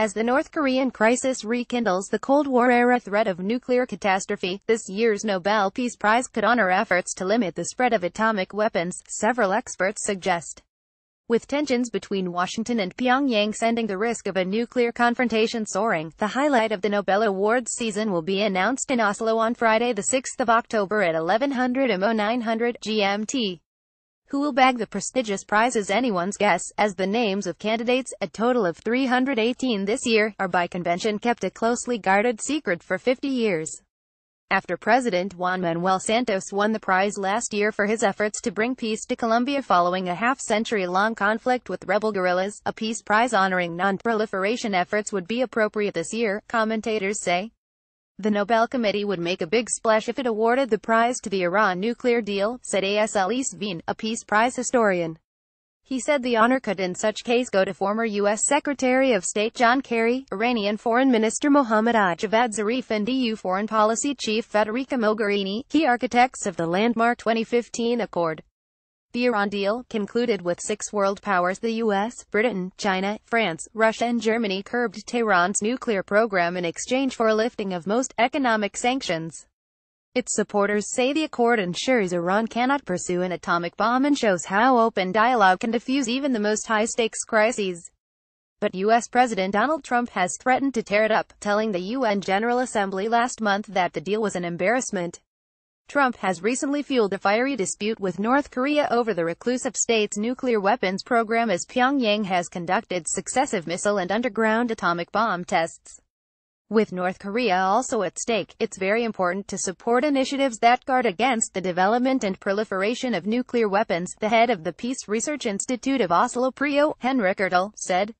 As the North Korean crisis rekindles the Cold War-era threat of nuclear catastrophe, this year's Nobel Peace Prize could honor efforts to limit the spread of atomic weapons, several experts suggest. With tensions between Washington and Pyongyang sending the risk of a nuclear confrontation soaring, the highlight of the Nobel Awards season will be announced in Oslo on Friday the 6th of October at 1100 MO 900 GMT. Who will bag the prestigious prize is anyone's guess, as the names of candidates, a total of 318 this year, are by convention kept a closely guarded secret for 50 years. After President Juan Manuel Santos won the prize last year for his efforts to bring peace to Colombia following a half-century-long conflict with rebel guerrillas, a peace prize honoring non-proliferation efforts would be appropriate this year, commentators say. The Nobel Committee would make a big splash if it awarded the prize to the Iran nuclear deal, said Asle Sveen, a Peace Prize historian. He said the honor could in such case go to former U.S. Secretary of State John Kerry, Iranian Foreign Minister Mohammad Javad Zarif and EU Foreign Policy Chief Federica Mogherini, key architects of the landmark 2015 accord. The Iran deal, concluded with six world powers the US, Britain, China, France, Russia and Germany curbed Tehran's nuclear program in exchange for a lifting of most economic sanctions. Its supporters say the accord ensures Iran cannot pursue an atomic bomb and shows how open dialogue can defuse even the most high-stakes crises. But U.S. President Donald Trump has threatened to tear it up, telling the UN General Assembly last month that the deal was an embarrassment. Trump has recently fueled a fiery dispute with North Korea over the reclusive state's nuclear weapons program as Pyongyang has conducted successive missile and underground atomic bomb tests. With North Korea also at stake, it's very important to support initiatives that guard against the development and proliferation of nuclear weapons, the head of the Peace Research Institute of Oslo Prio, Henrik Urdal, said.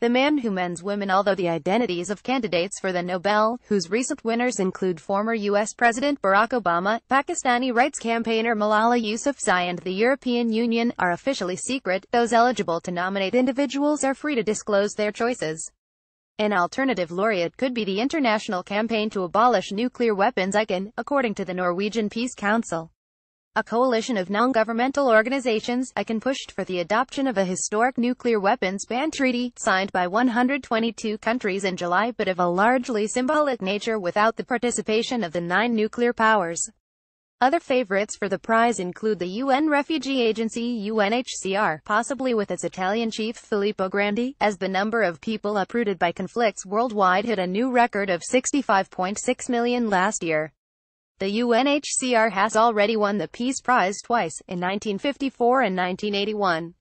The man who mends women although the identities of candidates for the Nobel, whose recent winners include former U.S. President Barack Obama, Pakistani rights campaigner Malala Yousafzai and the European Union, are officially secret, those eligible to nominate individuals are free to disclose their choices. An alternative laureate could be the international campaign to abolish nuclear weapons ICAN, according to the Norwegian Peace Council. A coalition of non-governmental organizations, ICAN pushed for the adoption of a historic nuclear weapons ban treaty, signed by 122 countries in July but of a largely symbolic nature without the participation of the nine nuclear powers. Other favorites for the prize include the UN Refugee Agency UNHCR, possibly with its Italian chief Filippo Grandi, as the number of people uprooted by conflicts worldwide hit a new record of 65.6 million last year. The UNHCR has already won the Peace Prize twice, in 1954 and 1981.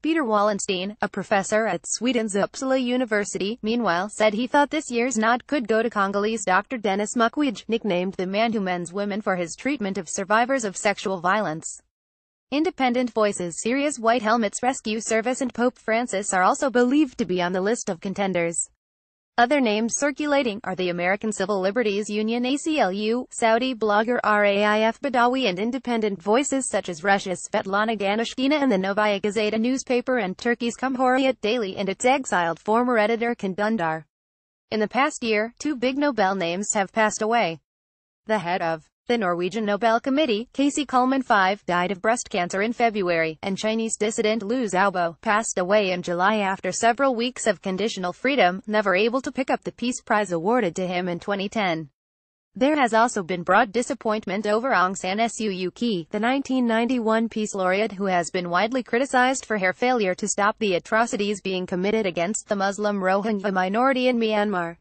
Peter Wallensteen, a professor at Sweden's Uppsala University, meanwhile, said he thought this year's nod could go to Congolese Dr. Denis Mukwege, nicknamed the man who mends women for his treatment of survivors of sexual violence. Independent Voices Syria's White Helmets Rescue Service and Pope Francis are also believed to be on the list of contenders. Other names circulating are the American Civil Liberties Union ACLU, Saudi blogger Raif Badawi and independent voices such as Russia's Svetlana Gannushkina and the Novaya Gazeta newspaper and Turkey's Cumhuriyet Daily and its exiled former editor Can Dündar. In the past year, two big Nobel names have passed away. The head of the Norwegian Nobel Committee, Kaci Kullmann Five, died of breast cancer in February, and Chinese dissident Liu Xiaobo passed away in July after several weeks of conditional freedom, never able to pick up the Peace Prize awarded to him in 2010. There has also been broad disappointment over Aung San Suu Kyi, the 1991 Peace Laureate who has been widely criticized for her failure to stop the atrocities being committed against the Muslim Rohingya minority in Myanmar.